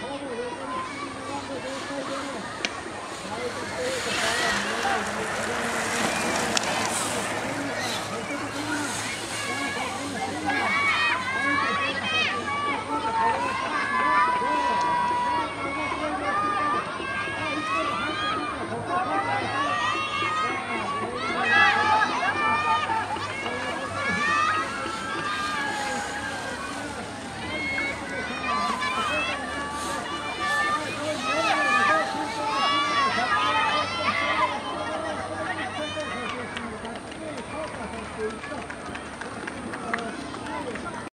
ほら。